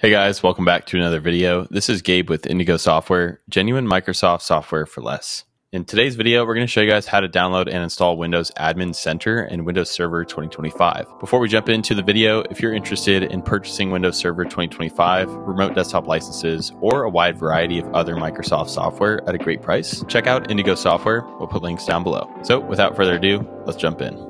Hey guys, welcome back to another video. This is Gabe with Indigo Software, genuine Microsoft software for less. In today's video, we're going to show you guys how to download and install Windows Admin Center and Windows Server 2025. Before we jump into the video, if you're interested in purchasing Windows Server 2025, remote desktop licenses, or a wide variety of other Microsoft software at a great price, check out Indigo Software. We'll put links down below. So without further ado, let's jump in.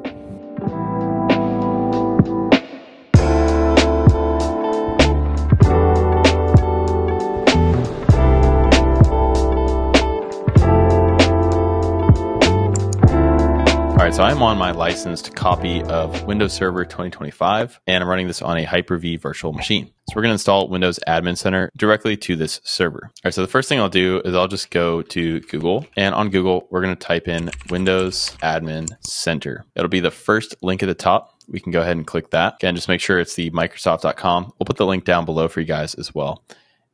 Right, so I'm on my licensed copy of Windows Server 2025, and I'm running this on a Hyper-V virtual machine. So we're going to install Windows Admin Center directly to this server. All right, so the first thing I'll do is I'll just go to Google, and on Google, we're going to type in Windows Admin Center. It'll be the first link at the top. We can go ahead and click that. Again, just make sure it's the Microsoft.com. We'll put the link down below for you guys as well.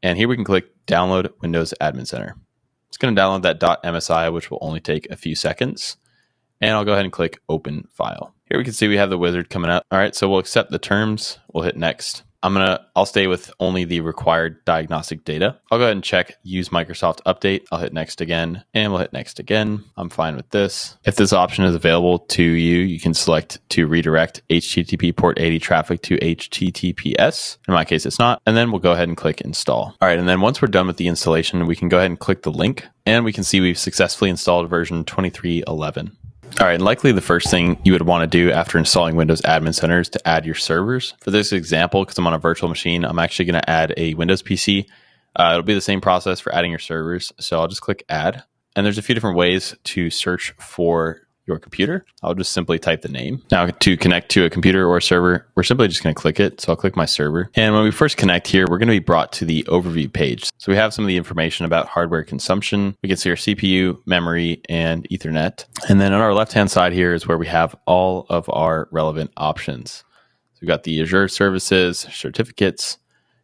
And here we can click Download Windows Admin Center. It's going to download that .msi, which will only take a few seconds and I'll go ahead and click open file. Here we can see we have the wizard coming up. All right, so we'll accept the terms. We'll hit next. I'm gonna, I'll stay with only the required diagnostic data. I'll go ahead and check use Microsoft update. I'll hit next again and we'll hit next again. I'm fine with this. If this option is available to you, you can select to redirect HTTP port 80 traffic to HTTPS. In my case, it's not. And then we'll go ahead and click install. All right. And then once we're done with the installation, we can go ahead and click the link and we can see we've successfully installed version 2311. All right, likely the first thing you would want to do after installing Windows Admin Center is to add your servers. For this example, because I'm on a virtual machine, I'm actually going to add a Windows PC. Uh, it'll be the same process for adding your servers. So I'll just click add. And there's a few different ways to search for your computer. I'll just simply type the name. Now to connect to a computer or a server, we're simply just going to click it. So I'll click my server. And when we first connect here, we're going to be brought to the overview page. So we have some of the information about hardware consumption. We can see our CPU, memory, and ethernet. And then on our left-hand side here is where we have all of our relevant options. So we've got the Azure services, certificates,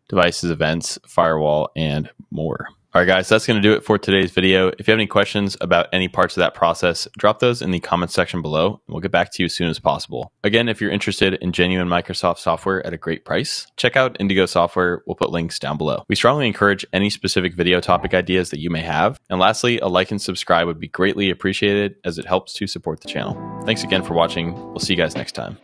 devices, events, firewall, and more. All right, guys, that's going to do it for today's video. If you have any questions about any parts of that process, drop those in the comments section below, and we'll get back to you as soon as possible. Again, if you're interested in genuine Microsoft software at a great price, check out Indigo Software. We'll put links down below. We strongly encourage any specific video topic ideas that you may have. And lastly, a like and subscribe would be greatly appreciated as it helps to support the channel. Thanks again for watching. We'll see you guys next time.